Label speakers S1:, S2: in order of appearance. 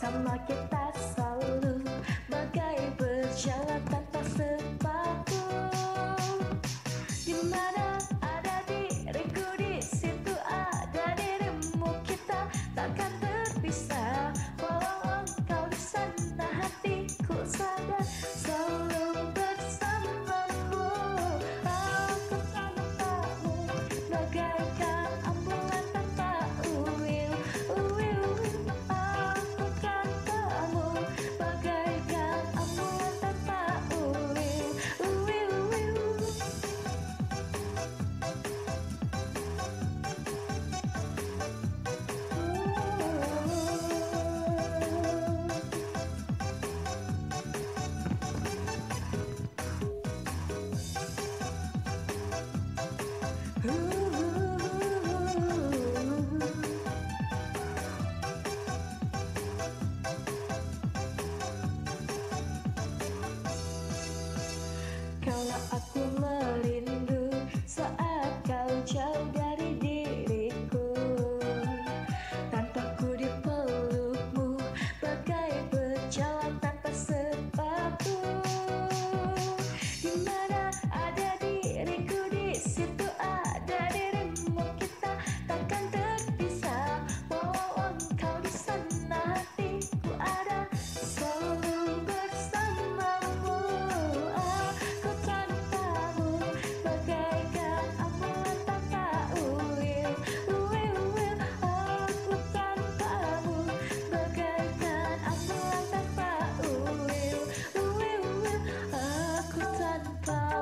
S1: summer goodbye.